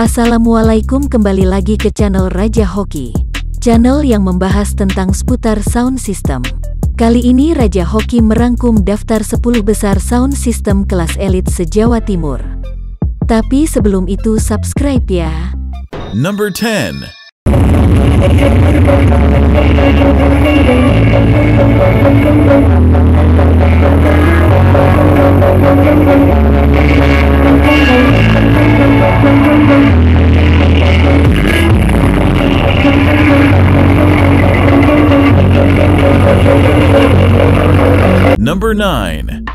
Assalamualaikum kembali lagi ke channel Raja Hoki. Channel yang membahas tentang seputar sound system. Kali ini Raja Hoki merangkum daftar 10 besar sound system kelas elit se-Jawa Timur. Tapi sebelum itu subscribe ya. Number 10. Number 9.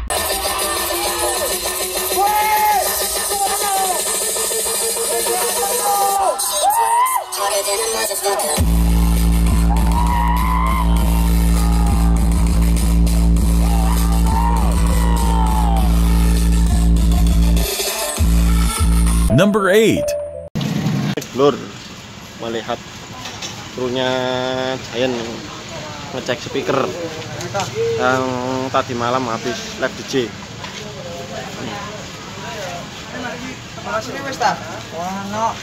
Harder than a motherfucker. Number 8. Lur melihat krunya Giant ngecek speaker. Yang tadi malam habis live DJ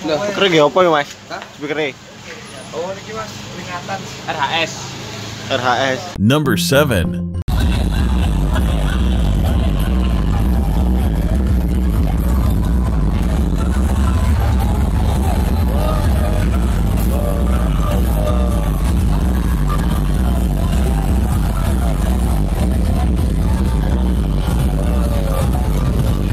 Loh, speaker nggih apa ya mas? Speakernya RHS RHS Number 7.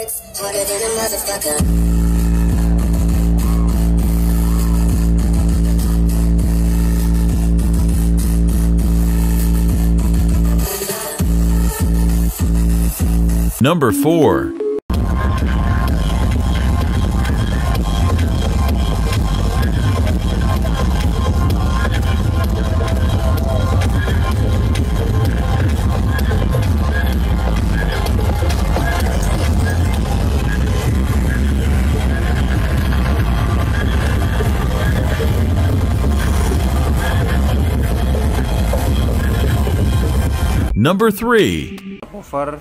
Works harder than a motherfucker. Number 4. Number 3. cover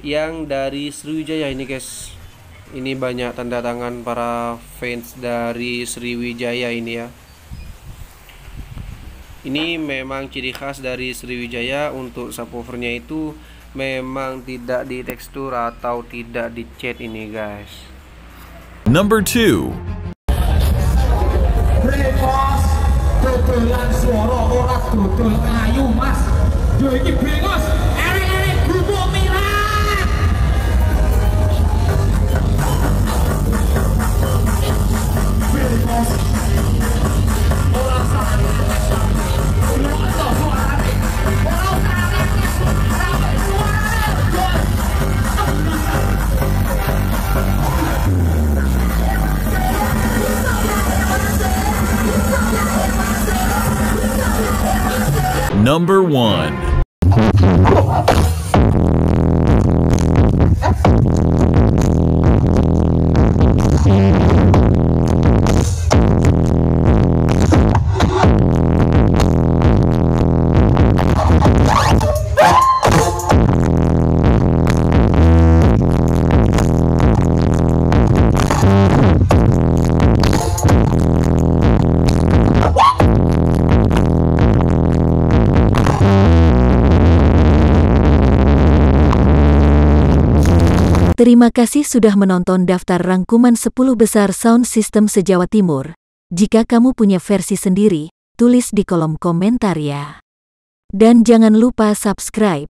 yang dari Sriwijaya ini guys ini banyak tanda tangan para fans dari Sriwijaya ini ya ini memang ciri khas dari Sriwijaya untuk subwoofernya itu memang tidak di tekstur atau tidak di cat ini guys Number 2. Brengos. Dodolan suara ora Yeah. Number 1. Terima kasih sudah menonton daftar rangkuman 10 besar sound system se-Jawa Timur. Jika kamu punya versi sendiri, tulis di kolom komentar ya. Dan jangan lupa subscribe